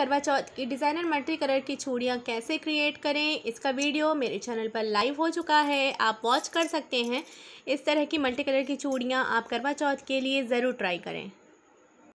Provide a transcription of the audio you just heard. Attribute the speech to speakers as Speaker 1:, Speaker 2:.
Speaker 1: करवा चौथ की designer multi colour की चूड़ियाँ कैसे क्रिएट करें, इसका वीडियो मेरे चैनल पर लाइव हो चुका है, आप वॉच कर सकते हैं। इस तरह की मल्टी कलर की चूड़ियाँ आप करवा चौथ के लिए ज़रूर ट्राई करें।